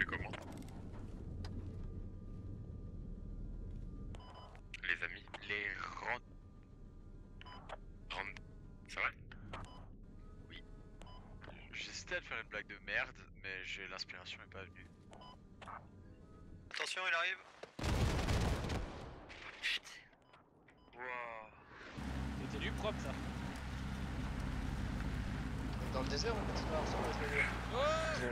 appelez comment Les amis Les rend... Rand... C'est vrai J'hésitais à te faire une blague de merde, mais j'ai l'inspiration est pas venue. Attention, il arrive. Wouah. C'était du propre ça. Dans le désert, on continue à recevoir C'est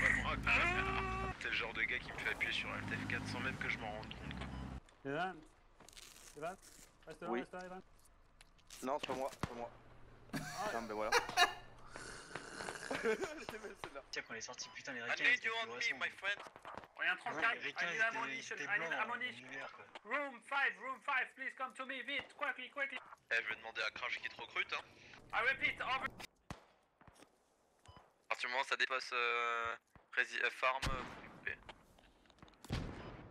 vraiment incroyable. C'est le genre de gars qui me fait appuyer sur Alt F4 sans même que je m'en rende compte quoi. Evan Evan Reste là, Oui. reste là, Evan. Non, c'est pas moi, c'est pas moi. Ah, ben voilà. Tiens, quand on est sorti, putain, les I requins. need ils you on me, my friend? Rien Ouais, les requins, ils étaient- ils étaient blancs en univers, quoi. Room 5, room 5, please come to me, vite, quickly, quickly. Eh, je vais demander à Crash qui te recrute hein. I repeat, over. À partir du moment où ça dépasse euh, euh, farm, euh, vous coupez.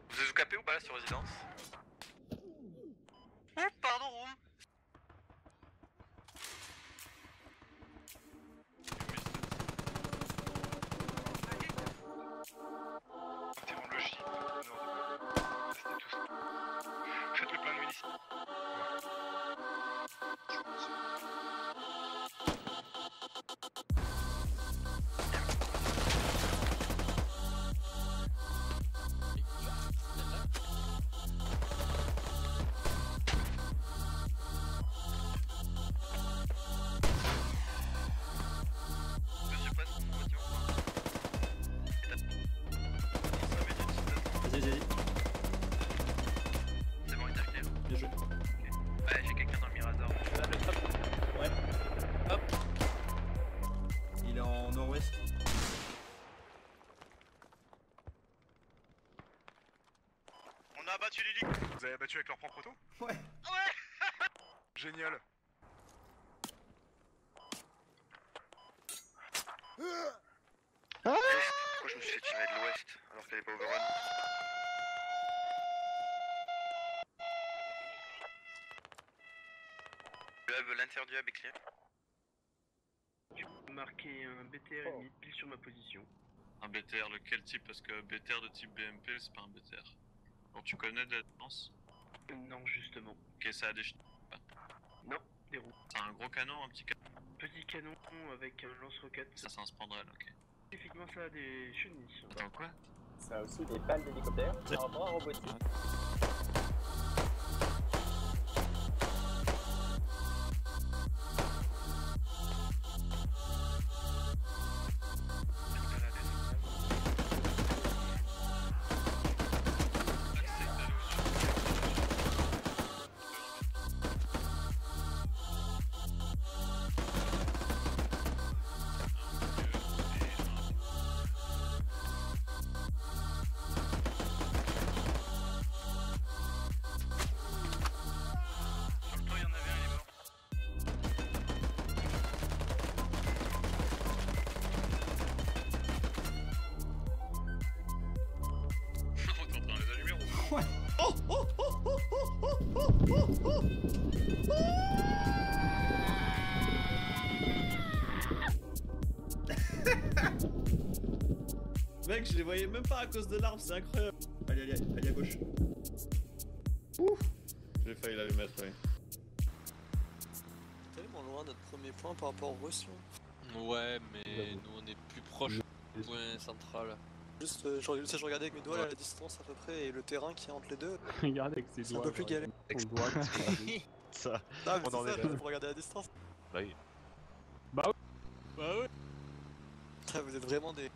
Vous êtes capé ou pas là sur résidence Oh, pardon, a abattu Lily. Vous avez abattu avec leur propre auto Ouais. Génial. Pourquoi je me suis fait tirer de l'ouest alors qu'elle est pas overrun Le l'intérieur du hub est clair. marqué un BTR ennemi pile sur ma position. Un BTR, lequel type? Parce que BTR de type BMP, c'est pas un BTR. Alors tu connais de la défense Non, justement. Ok, ça a des Non, des roues. C'est un gros canon, un petit canon Petit canon avec un lance-roquette. Ça, c'est un spandrel, ok. Spécifiquement, ça a des chenilles. Attends, quoi? Ça a aussi des pales d'hélicoptère. C'est- Un bras robotique. Ouais. Oh, oh, oh, oh, oh, oh, oh, oh, oh. Mec, je les voyais même pas à cause de l'arbre, c'est incroyable. Allez, allez, allez à gauche. Ouh. J'ai failli la lui mettre, ouais. Tellement loin notre premier point par rapport aux Russes. là. Ouais, mais nous on est plus proche du point central. Juste, euh, je, je regardais avec mes doigts là, la distance à peu près et le terrain qui est entre les deux. Regarde avec ses C'est un doigts. peu plus galère. Son doigt. Ça. Mais On en c'est est ça, là. faut regarder la distance. Bah oui. Bah ouais. Ah, vous êtes vraiment des.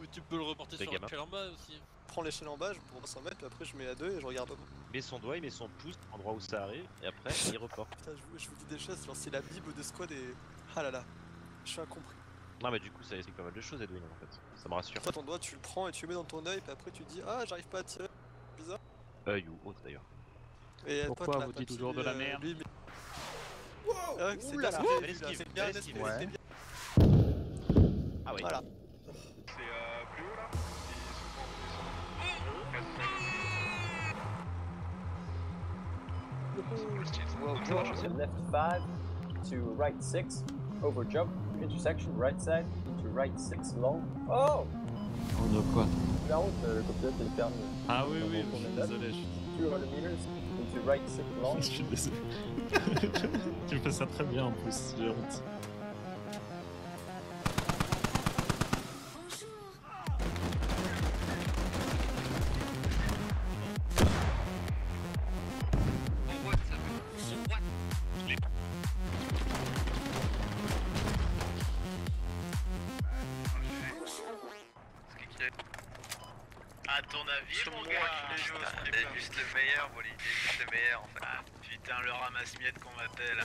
Ou tu peux le reporter Des sur l'échelle en bas aussi. Je prends l'échelle en bas, je pour 100 mètres, puis après je mets à 2 et je regarde. Il met son doigt, il met son pouce à l'endroit où ça arrive, et après il reporte. Putain, je vous, je vous dis des choses, genre c'est la bible de squad et. Ah là là, je suis incompris. Non, mais du coup, ça explique pas mal de choses, Edwin, en fait. Ça me rassure. Fait, ton doigt, tu le prends et tu le mets dans ton œil, puis après tu dis Ah, j'arrive pas à tirer. Bizarre. Œil ou autre d'ailleurs. Et Pourquoi pote, là, vous dites toujours de la euh, merde lui, mais- Ah, c'est bien là ce là. que Belle j'ai dit, là, esquive, c'est bien bien. Ah ouais. Voilà. C'est euh, plus haut là left 5 to right 6. Over jump. Intersection right side into right 6 long. Oh! On a quoi? La route, euh, le copilote est permis. Ah oui, oui, je suis désolé. Je suis... 200 meters into right 6 long. je suis désolé. tu fais ça très bien en plus, j'ai honte. Mon gars Il est juste le meilleur, Wally. Il est juste le meilleur en fait. Ah, putain, le ramasse-miettes qu'on m'appelle.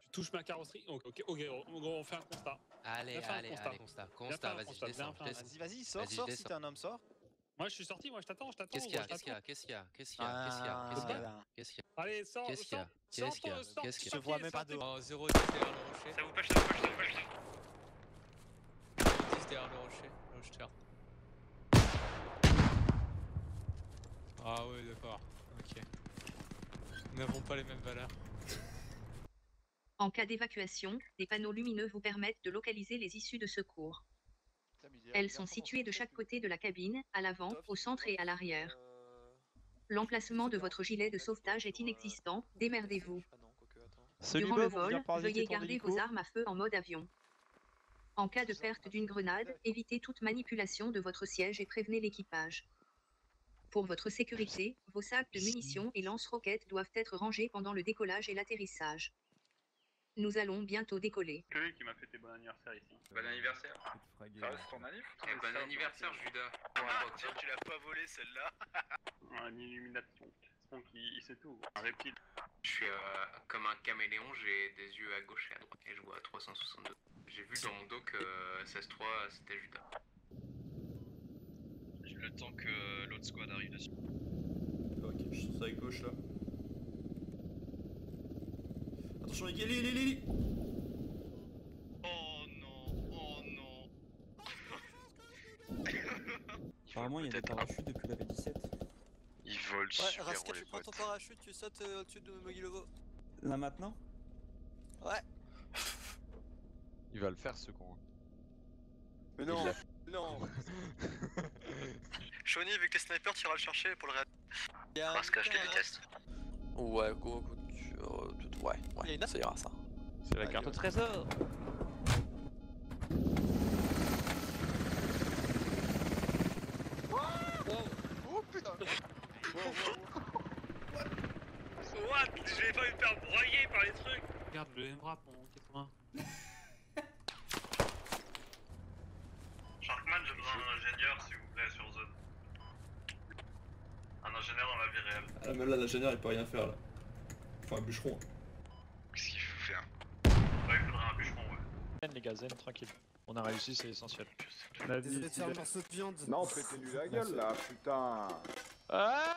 Tu touches ma carrosserie Ok, ok, ok, on, on fait un constat. Allez, un allez, constat. allez, constat, constat, vas-y, je descends, je. Vas-y, vas-y, sors, Vas-y, sors je si t'es un homme, sors. Moi je suis sorti, moi je t'attends, je t'attends. Qu'est-ce qu'il y a je Qu'est-ce qu'il y a. Qu'est-ce qu'il y a Qu'est-ce qu'il y a Qu'est-ce qu'il y a Qu'est-ce qu'il y a Ah, Qu'est-ce qu'il y a Allez, sors, Qu'est-ce qu'il y a Qu'est-ce qu'il y a Qu'est-ce qu'il y Je a vois même pas de. Oh, 0 10 derrière le rocher. Ça vous pêche, ça vous pêche, ça vous pêche, ça vous pêche. 10 derrière le rocher. Le jeter. Ah ouais, d'accord. Ok. Nous n'avons pas les mêmes valeurs. En cas d'évacuation, des panneaux lumineux vous permettent de localiser les issues de secours. Elles sont situées de chaque côté de la cabine, à l'avant, au centre et à l'arrière. L'emplacement de votre gilet de sauvetage est inexistant, démerdez-vous. Durant le vol, veuillez garder vos armes à feu en mode avion. En cas de perte d'une grenade, évitez toute manipulation de votre siège et prévenez l'équipage. Pour votre sécurité, vos sacs de munitions et lance-roquettes doivent être rangés pendant le décollage et l'atterrissage. Nous allons bientôt décoller. C'est lui qui m'a fêté bon anniversaire ici. Bon anniversaire. Ça reste ton anniv Et bon anniversaire, Judas. Ah, tiens, tu l'as pas volé celle-là. Un illumination. Donc il, sait tout. Un reptile. Je suis euh, comme un caméléon, j'ai des yeux à gauche et à droite. Et je vois à 362. J'ai vu dans mon dos que euh, 16-3 c'était Judas. Le temps que l'autre squad arrive dessus. Ok, je suis sur sa gauche là. Attention les gars, les les les Oh non, oh non. Apparemment, il y a des parachutes depuis la V17. Ils volent Ouais, super Rascal, haut les tu prends ton parachute, tu sautes euh, au-dessus de Mogilovo. Là maintenant? Ouais. Il va le faire ce con. Mais non, non. Shawnee, vu que t'es sniper, tu iras le chercher pour le un Parce que je te gars, déteste. Ouais, go, go, ouais, Il y a ouais, une ça ira ça. C'est la Allez, carte au ouais. trésor Oh putain. What Je vais pas me faire broyer par les trucs. Regarde le M-Rap en 80. Sharkman, j'ai besoin d'un ingénieur s'il vous plaît sur zone. Un ingénieur dans la vie réelle. Ah, même là, l'ingénieur il peut rien faire là. Faut un bûcheron. Qu'est-ce qu'il faut faire Ouais, il faudrait un bûcheron, ouais. Zen, les gars, zen, tranquille. On a réussi, c'est essentiel. Désolé de faire un morceau de viande. Non, pétez-lui la gueule là, putain. Ah